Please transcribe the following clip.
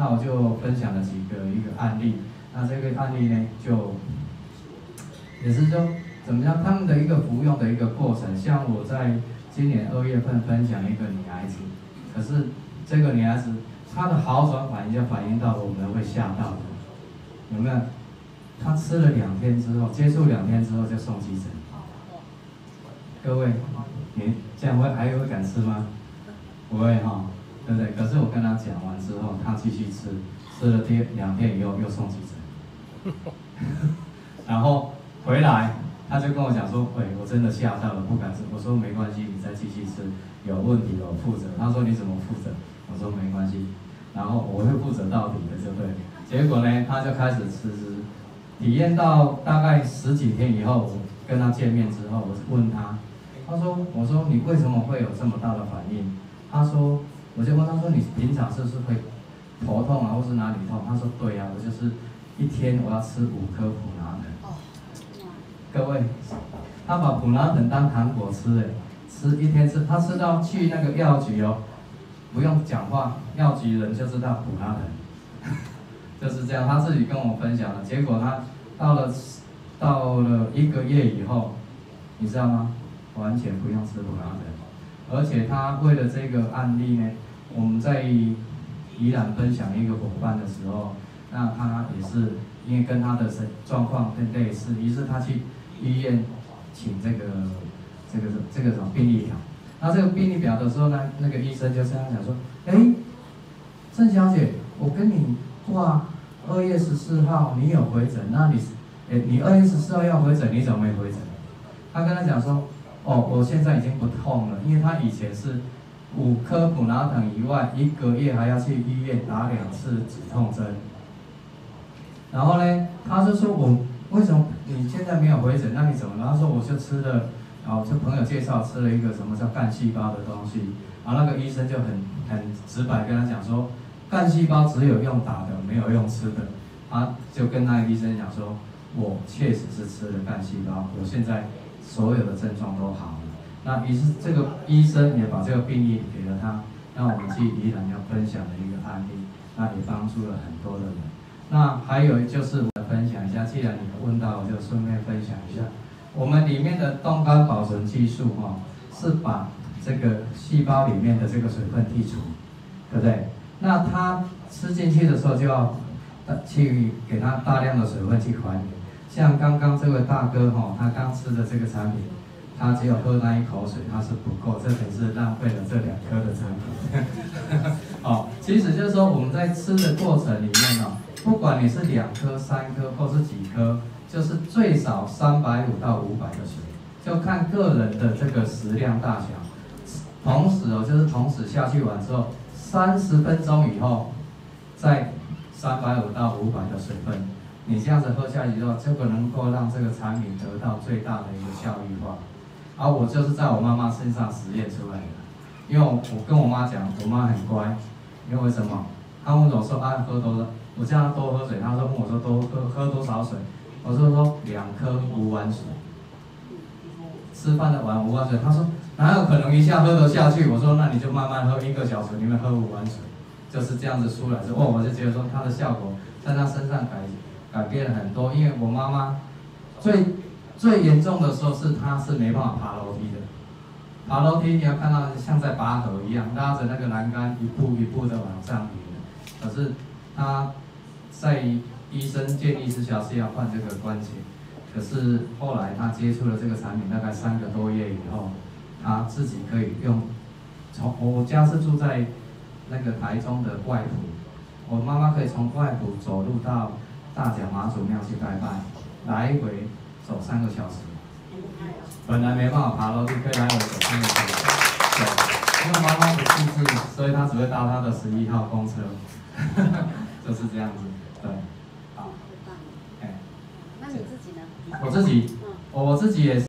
那我就分享了几个一个案例，那这个案例呢，就也是说怎么样他们的一个服用的一个过程。像我在今年二月份分享一个女孩子，可是这个女孩子她的好转反应就反映到我们会吓到的，有没有？她吃了两天之后，接触两天之后就送急诊。各位，你这样会还会敢吃吗？不会哈。对不对？可是我跟他讲完之后，他继续吃，吃了天两天以后又送急诊，然后回来他就跟我讲说：“喂，我真的吓到了，不敢吃。”我说：“没关系，你再继续吃，有问题我负责。”他说：“你怎么负责？”我说：“没关系，然后我会负责到底的，就对。”结果呢，他就开始吃吃，体验到大概十几天以后，我跟他见面之后，我问他，他说：“我说你为什么会有这么大的反应？”他说。我就问他说：“你平常是不是会头痛啊，或是哪里痛？”他说：“对呀，我就是一天我要吃五颗普拿疼。”各位，他把普拿疼当糖果吃，哎，吃一天吃，他吃到去那个药局哦，不用讲话，药局人就知道普拿疼，就是这样。他自己跟我分享了，结果他到了到了一个月以后，你知道吗？完全不用吃普拿疼，而且他为了这个案例呢。我们在宜兰分享一个伙伴的时候，那他也是因为跟他的身状况很类似，于是他去医院请这个这个这个什么病历表。那这个病历表的时候呢，那个医生就这样讲说：“哎，郑小姐，我跟你挂二月十四号，你有回诊，那你哎你二月十四号要回诊，你怎么没回诊？”他跟他讲说：“哦，我现在已经不痛了，因为他以前是。”五颗普拉疼以外，一个月还要去医院打两次止痛针。然后呢，他就说我为什么你现在没有回诊？那你怎么？他说我就吃了，然后就朋友介绍吃了一个什么叫干细胞的东西。然后那个医生就很很直白跟他讲说，干细胞只有用打的，没有用吃的。他就跟那个医生讲说，我确实是吃了干细胞，我现在所有的症状都好了。那于是这个医生也把这个病例给了他，让我们去依然要分享的一个案例，那也帮助了很多的人。那还有就是我分享一下，既然你问到，我就顺便分享一下，我们里面的冻干保存技术哈，是把这个细胞里面的这个水分剔除，对不对？那它吃进去的时候就要去给它大量的水分去还原，像刚刚这位大哥哈，他刚吃的这个产品。他只有喝那一口水，他是不够，这等是浪费了这两颗的产品。好，其实就是说我们在吃的过程里面呢，不管你是两颗、三颗或是几颗，就是最少三百五到五百的水，就看个人的这个食量大小。同时哦，就是同时下去完之后，三十分钟以后，再三百五到五百的水分，你这样子喝下去之后，这个能够让这个产品得到最大的一个效益化。而我就是在我妈妈身上实验出来的，因为我跟我妈讲，我妈很乖，因为什么？她问我说啊喝多少？我叫她多喝水，她说问我说多喝喝多少水？我说说两颗五碗水，吃饭的碗五碗水。她说哪有可能一下喝得下去？我说那你就慢慢喝，一个小时里面喝五碗水，就是这样子出来之后，我就觉得说它的效果在她身上改改变了很多，因为我妈妈最。最严重的时候是她是没办法爬楼梯的，爬楼梯你要看到像在拔河一样，拉着那个栏杆一步一步的往上爬。可是他在医生建议之下是要换这个关节，可是后来他接触了这个产品，大概三个多月以后，他自己可以用。从我家是住在那个台中的外埔，我妈妈可以从外埔走路到大甲妈祖庙去拜拜，来回。走三个小时，本来没办法爬楼梯，可以来我走三个小时。对，因为妈妈不自制，所以她只会搭她的十一号公车，就是这样子。对，好。哎，那你自己呢？我自己，我自己也是。